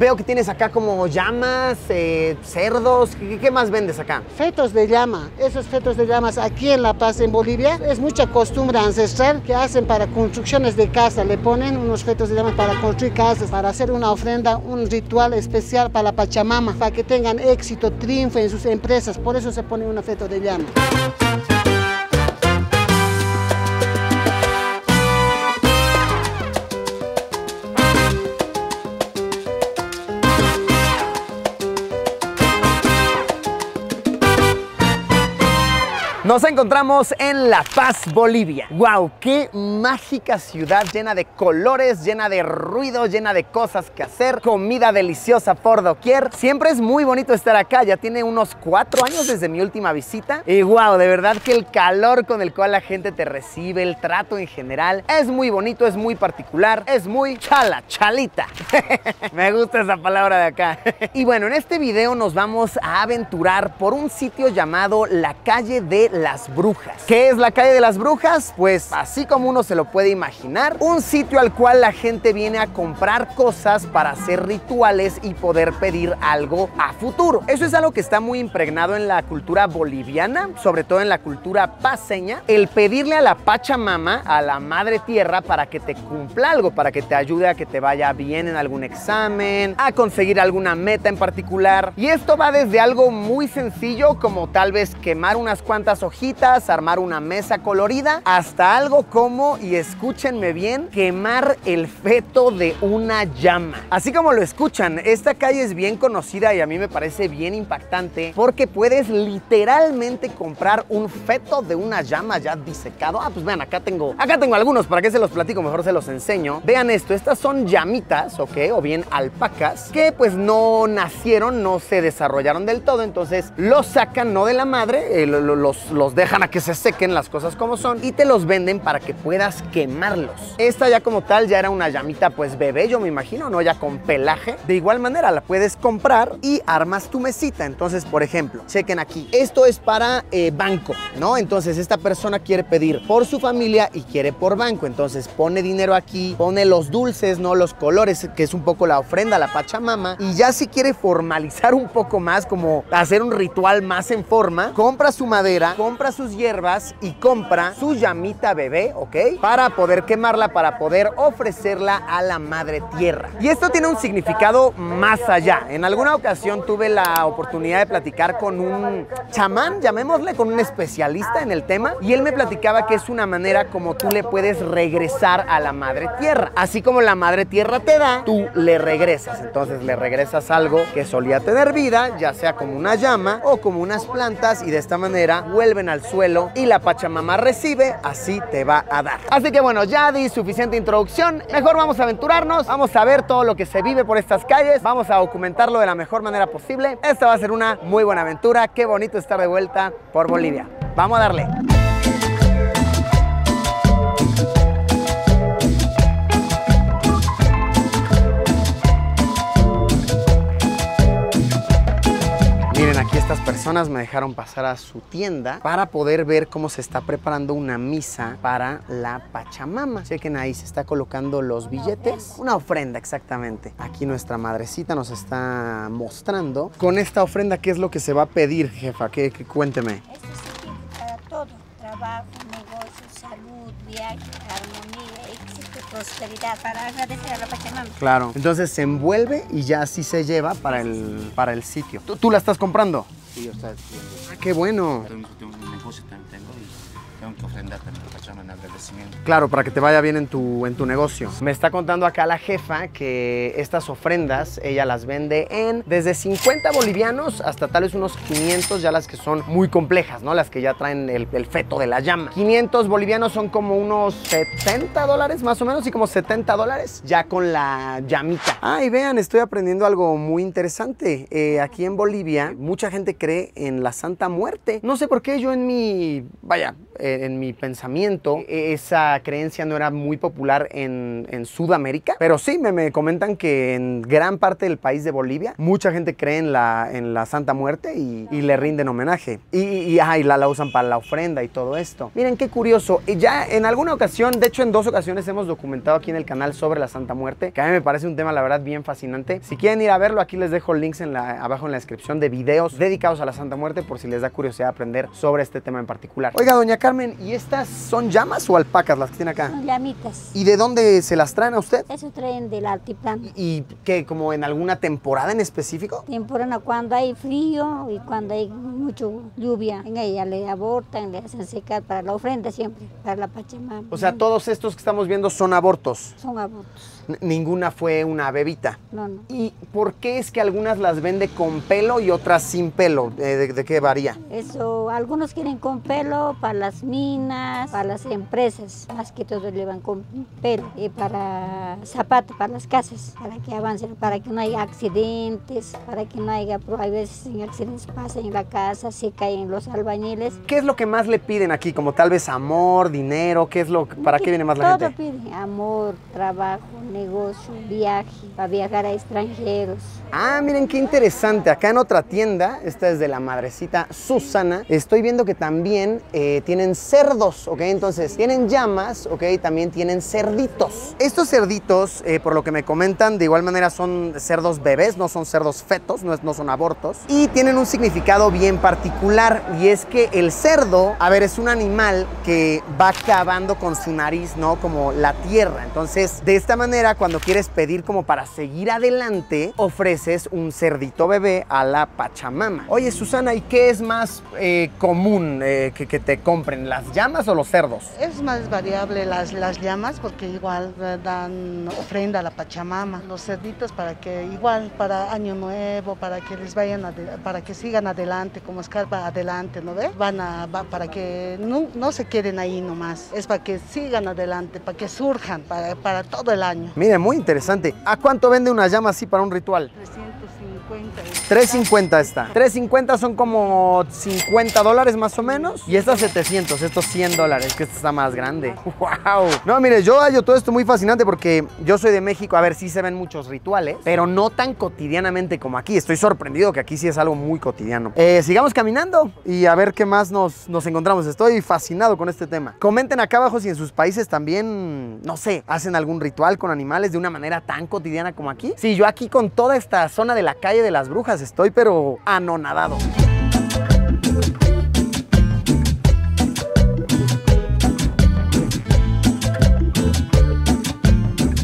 Veo que tienes acá como llamas, eh, cerdos. ¿Qué, qué más vendes acá? Fetos de llama, esos fetos de llamas aquí en La Paz, en Bolivia, es mucha costumbre ancestral que hacen para construcciones de casa. Le ponen unos fetos de llama para construir casas, para hacer una ofrenda, un ritual especial para la Pachamama, para que tengan éxito, triunfo en sus empresas. Por eso se pone un feto de llama. Nos encontramos en La Paz, Bolivia. ¡Wow! ¡Qué mágica ciudad llena de colores, llena de ruido, llena de cosas que hacer! Comida deliciosa por doquier. Siempre es muy bonito estar acá. Ya tiene unos cuatro años desde mi última visita. Y wow, de verdad que el calor con el cual la gente te recibe, el trato en general, es muy bonito, es muy particular, es muy chala, chalita. Me gusta esa palabra de acá. y bueno, en este video nos vamos a aventurar por un sitio llamado la calle de las Brujas. ¿Qué es la calle de las Brujas? Pues así como uno se lo puede imaginar, un sitio al cual la gente viene a comprar cosas para hacer rituales y poder pedir algo a futuro. Eso es algo que está muy impregnado en la cultura boliviana, sobre todo en la cultura paseña, el pedirle a la Pachamama, a la Madre Tierra, para que te cumpla algo, para que te ayude a que te vaya bien en algún examen, a conseguir alguna meta en particular. Y esto va desde algo muy sencillo como tal vez quemar unas cuantas hojitas, armar una mesa colorida, hasta algo como, y escúchenme bien, quemar el feto de una llama. Así como lo escuchan, esta calle es bien conocida y a mí me parece bien impactante porque puedes literalmente comprar un feto de una llama ya disecado. Ah, pues vean, acá tengo, acá tengo algunos, ¿para qué se los platico? Mejor se los enseño. Vean esto, estas son llamitas, ¿ok? O bien alpacas, que pues no nacieron, no se desarrollaron del todo, entonces los sacan no de la madre, eh, lo- lo- los, los dejan a que se sequen las cosas como son y te los venden para que puedas quemarlos. Esta ya como tal ya era una llamita pues bebé, yo me imagino, ¿no? Ya con pelaje. De igual manera la puedes comprar y armas tu mesita. Entonces, por ejemplo, chequen aquí, esto es para eh, banco, ¿no? Entonces esta persona quiere pedir por su familia y quiere por banco. Entonces pone dinero aquí, pone los dulces, ¿no? Los colores, que es un poco la ofrenda la Pachamama. Y ya si quiere formalizar un poco más, como hacer un ritual más en forma, compra su madera, compra sus hierbas y compra su llamita bebé, ¿ok? Para poder quemarla, para poder ofrecerla a la madre tierra. Y esto tiene un significado más allá. En alguna ocasión tuve la oportunidad de platicar con un chamán, llamémosle, con un especialista en el tema, y él me platicaba que es una manera como tú le puedes regresar a la madre tierra. Así como la madre tierra te da, tú le regresas. Entonces le regresas algo que solía tener vida, ya sea como una llama o como unas plantas, y de esta manera al suelo y la Pachamama recibe, así te va a dar. Así que bueno, ya di suficiente introducción. Mejor vamos a aventurarnos, vamos a ver todo lo que se vive por estas calles, vamos a documentarlo de la mejor manera posible. Esta va a ser una muy buena aventura. Qué bonito estar de vuelta por Bolivia. Vamos a darle. Estas personas me dejaron pasar a su tienda para poder ver cómo se está preparando una misa para la Pachamama. Chequen ahí, se está colocando los billetes. Una ofrenda, exactamente. Aquí nuestra madrecita nos está mostrando. Con esta ofrenda, ¿qué es lo que se va a pedir, jefa? ¿Qué, qué- cuénteme. Esto sirve para todo, trabajo, negocio, salud, viaje, armonía, éxito, prosperidad, para agradecer a la Pachamama. Claro. Entonces se envuelve y ya así se lleva para el, para el sitio. ¿Tú, tú la estás comprando? Yo. Ah, qué bueno. Tengo, tengo un negocio también tengo y tengo que ofrendar también en agradecimiento. Claro, para que te vaya bien en tu, en tu negocio. Me está contando acá la jefa que estas ofrendas ella las vende en desde 50 bolivianos hasta tal vez unos 500, ya las que son muy complejas, ¿no? Las que ya traen el, feto de la llama. 500 bolivianos son como unos 70 dólares más o menos y como 70 dólares ya con la llamita. Ah, y vean, estoy aprendiendo algo muy interesante. Eh, aquí en Bolivia mucha gente cree en la Santa Muerte. No sé por qué yo en mi, vaya, en mi pensamiento, e- esa creencia no era muy popular en, en Sudamérica, pero sí me, me comentan que en gran parte del país de Bolivia, mucha gente cree en la, en la Santa Muerte y, y le rinden homenaje. Y, y, y, la, la usan para la ofrenda y todo esto. Miren qué curioso. Ya en alguna ocasión, de hecho en dos ocasiones hemos documentado aquí en el canal sobre la Santa Muerte, que a mí me parece un tema la verdad bien fascinante. Si quieren ir a verlo, aquí les dejo links en la, abajo en la descripción de videos dedicados a la Santa Muerte por si les da curiosidad aprender sobre este tema en particular. Oiga, doña Carmen, ¿y estas son llamas o alpacas las que tiene acá? Son llamitas. ¿Y de dónde se las traen a usted? Eso traen del altiplano. ¿Y qué, como en alguna temporada en específico? Temporada cuando hay frío y cuando hay mucho lluvia. En ella le abortan, le hacen secar para la ofrenda siempre, para la Pachamama. O sea, todos estos que estamos viendo son abortos. Son abortos. Ninguna fue una bebita. No, no. ¿Y por qué es que algunas las vende con pelo y otras sin pelo? Eh, ¿De, de qué varía? Eso, algunos quieren con pelo para las minas, para las empresas, más que todo le van con pelo. Y para zapatos, para las casas, para que avancen, para que no haya accidentes, para que no haya, pero hay veces en accidentes pasan en la casa, se caen los albañiles. ¿Qué es lo que más le piden aquí? Como tal vez amor, dinero, ¿qué es lo que- para qué viene más la Todo gente? pide, amor, trabajo, negocio, viaje, para viajar a extranjeros. Ah, miren qué interesante. Acá en otra tienda, esta es de la madrecita Susana, estoy viendo que también eh, tienen cerdos, ¿ok? Entonces, tienen llamas, ¿ok? También tienen cerditos. Estos cerditos, eh, por lo que me comentan, de igual manera son cerdos bebés, no son cerdos fetos, no, es- no son abortos. Y tienen un significado bien particular, y es que el cerdo, a ver, es un animal que va cavando con su nariz, ¿no? Como la tierra. Entonces, de esta manera, cuando quieres pedir como para seguir adelante, ofreces un cerdito bebé a la Pachamama. Oye, Susana, ¿y qué es más eh, común eh, que, te compren, las llamas o los cerdos? Es más variable las, las llamas porque igual eh, dan ofrenda a la Pachamama, los cerditos para que igual para año nuevo, para que les vayan para que sigan adelante, como escarpa adelante, ¿no ve? Van a va- para que no, no se queden ahí nomás, es para que sigan adelante, para que surjan para, para todo el año. Mire, muy interesante. ¿A cuánto vende una llama así para un ritual? 350. 350 está. 350 son como 50 dólares más o menos. Y estas 700, estos 100 dólares, que esta está más grande. ¡Wow! No, mire, yo hallo todo esto muy fascinante porque yo soy de México. A ver, sí se ven muchos rituales, pero no tan cotidianamente como aquí. Estoy sorprendido que aquí sí es algo muy cotidiano. Eh, sigamos caminando y a ver qué más nos, nos encontramos. Estoy fascinado con este tema. Comenten acá abajo si en sus países también, no sé, hacen algún ritual con animales de una manera tan cotidiana como aquí. Sí, yo aquí con toda esta zona de la calle de las brujas estoy pero anonadado.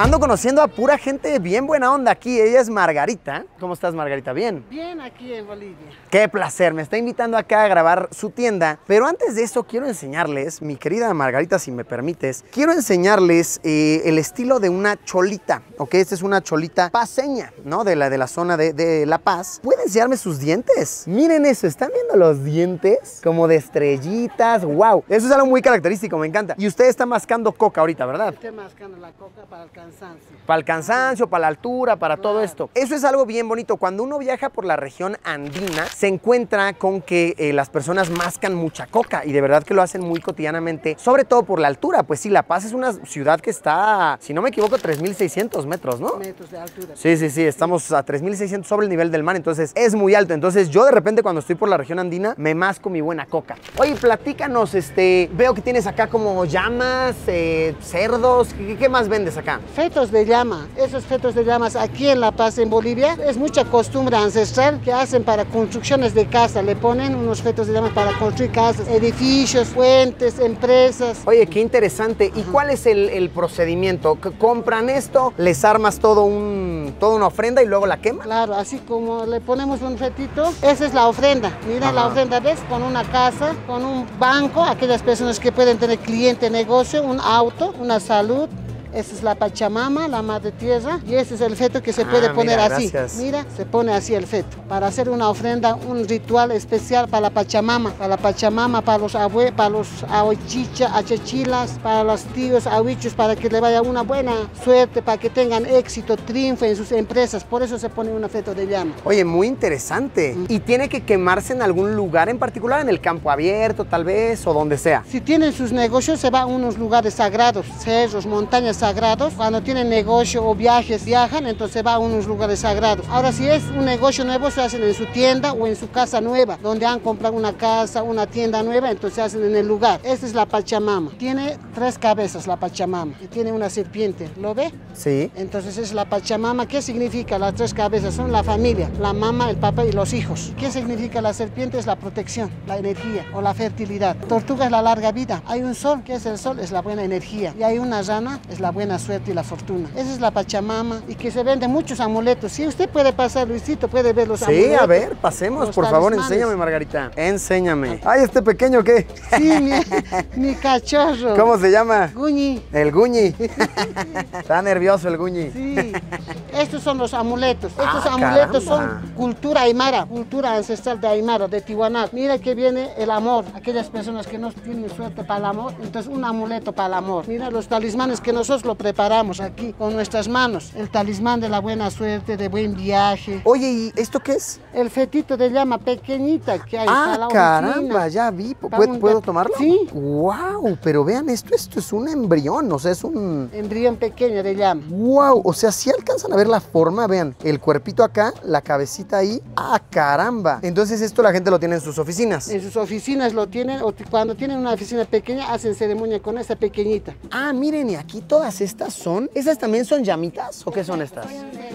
Ando conociendo a pura gente bien buena onda aquí. Ella es Margarita. ¿Cómo estás, Margarita? Bien. Bien aquí en Bolivia. Qué placer, me está invitando acá a grabar su tienda. Pero antes de eso, quiero enseñarles, mi querida Margarita, si me permites, quiero enseñarles eh, el estilo de una cholita. Ok, esta es una cholita paseña, ¿no? De la, de la zona de, de La Paz. ¿Pueden enseñarme sus dientes? Miren eso, ¿están viendo los dientes? Como de estrellitas, wow. Eso es algo muy característico, me encanta. Y usted está mascando coca ahorita, ¿verdad? Estoy mascando la coca para el cansancio. Para el cansancio, para la altura, para todo esto. Eso es algo bien bonito. Cuando uno viaja por la región andina, se encuentra con que eh, las personas mascan mucha coca y de verdad que lo hacen muy cotidianamente, sobre todo por la altura. Pues sí, La Paz es una ciudad que está, si no me equivoco, 3.600 metros, ¿no? Metros de altura. Sí, sí, sí, estamos a 3.600 sobre el nivel del mar, entonces es muy alto. Entonces yo de repente cuando estoy por la región andina me masco mi buena coca. Oye, platícanos, este, veo que tienes acá como llamas, eh, cerdos, ¿qué, qué más vendes acá? Fetos de llama, esos fetos de llamas aquí en La Paz, en Bolivia, es mucha costumbre ancestral que hacen para construcciones de casa. Le ponen unos fetos de llama para construir casas, edificios, puentes, empresas. Oye, qué interesante. ¿Y cuál es el, el procedimiento? ¿Compran esto, les armas todo un, toda una ofrenda y luego la queman? Claro, así como le ponemos un fetito, esa es la ofrenda. Mira la ofrenda, ¿ves? Con una casa, con un banco, aquellas personas que pueden tener cliente, negocio, un auto, una salud. Esta es la Pachamama, la madre tierra, y este es el feto que se Ah, puede poner mira, así. gracias. Mira, se pone así el feto, para hacer una ofrenda, un ritual especial para la Pachamama, para la Pachamama, para los abuelos, para los aochicha, achechilas, para los tíos, ahuichos, para que le vaya una buena suerte, para que tengan éxito, triunfo en sus empresas. Por eso se pone un feto de llama. Oye, muy interesante. ¿Y tiene que quemarse en algún lugar en particular? ¿En el campo abierto, tal vez, o donde sea? Si tienen sus negocios, se van a unos lugares sagrados, cerros, montañas sagrados. Cuando tienen negocio o viajes, viajan, entonces va a unos lugares sagrados. Ahora, si es un negocio nuevo, se hacen en su tienda o en su casa nueva, donde han comprado una casa, una tienda nueva, entonces se hacen en el lugar. Esta es la Pachamama. Tiene tres cabezas la Pachamama y tiene una serpiente. ¿Lo ve? Sí. Entonces es la Pachamama. ¿Qué significa las tres cabezas? Son la familia, la mamá, el papá y los hijos. ¿Qué significa la serpiente? Es la protección, la energía o la fertilidad. Tortuga es la larga vida. Hay un sol, que es el sol, es la buena energía. Y hay una rana, es la buena suerte y la fortuna. Esa es la Pachamama y que se venden muchos amuletos. Si usted puede pasar, Luisito, puede ver los Sí, amuletos. a ver, pasemos, los por favor, enséñame, Margarita. Enséñame. Ay, este pequeño, ¿qué? Sí, mi, mi cachorro. ¿Cómo se llama? Guñi. El Guñi. Está nervioso el Guñi. Sí, estos son los amuletos. Estos Ah, amuletos caramba. son cultura aymara, cultura ancestral de Aymara, de Tiwanaku. Mira que viene el amor. Aquellas personas que no tienen suerte para el amor, entonces un amuleto para el amor. Mira los talismanes que nosotros lo preparamos aquí con nuestras manos. El talismán de la buena suerte, de buen viaje. Oye, ¿y esto qué es? El fetito de llama pequeñita que hay para Ah, la caramba, ya vi. ¿Pu- Para ¿Puedo, puedo tomarlo? Sí. Wow, pero vean esto, esto es un embrión, o sea, es un... Embrión pequeño de llama. Wow, o sea, si alcanzan a ver la forma, vean, el cuerpito acá, la cabecita ahí. Ah, caramba. Entonces esto la gente lo tiene en sus oficinas. En sus oficinas lo tienen, o cuando tienen una oficina pequeña, hacen ceremonia con esta pequeñita. Ah, miren, y aquí estas son. ¿Esas también son llamitas o qué son estas?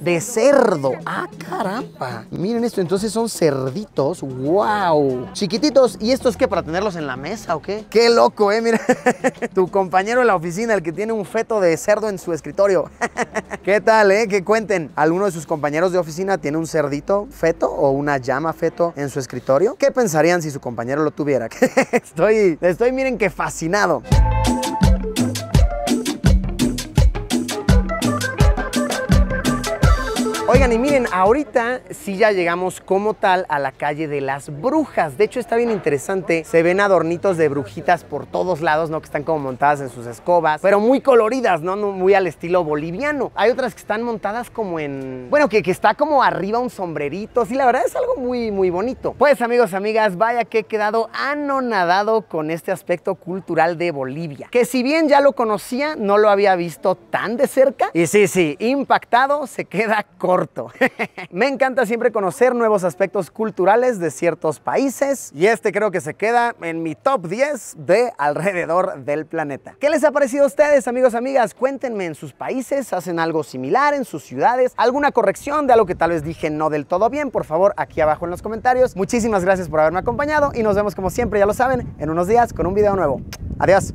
De cerdo. Ah, caramba. Miren esto, entonces son cerditos. Wow. Chiquititos. ¿Y estos qué? ¿Para tenerlos en la mesa o qué? Qué loco, eh. Mira. tu compañero en la oficina, el que tiene un feto de cerdo en su escritorio. ¿Qué tal, eh? Que cuenten. ¿Alguno de sus compañeros de oficina tiene un cerdito feto o una llama feto en su escritorio? ¿Qué pensarían si su compañero lo tuviera? estoy, estoy, miren que fascinado. Oigan, y miren, ahorita sí ya llegamos como tal a la calle de las brujas. De hecho, está bien interesante. Se ven adornitos de brujitas por todos lados, ¿no? Que están como montadas en sus escobas, pero muy coloridas, ¿no? Muy al estilo boliviano. Hay otras que están montadas como en. Bueno, que, que está como arriba un sombrerito. Sí, la verdad es algo muy, muy bonito. Pues, amigos, amigas, vaya que he quedado anonadado con este aspecto cultural de Bolivia. Que si bien ya lo conocía, no lo había visto tan de cerca. Y sí, sí, impactado se queda Me encanta siempre conocer nuevos aspectos culturales de ciertos países y este creo que se queda en mi top 10 de alrededor del planeta. ¿Qué les ha parecido a ustedes, amigos, amigas? Cuéntenme en sus países, hacen algo similar en sus ciudades, alguna corrección de algo que tal vez dije no del todo bien, por favor, aquí abajo en los comentarios. Muchísimas gracias por haberme acompañado y nos vemos como siempre, ya lo saben, en unos días con un video nuevo. Adiós.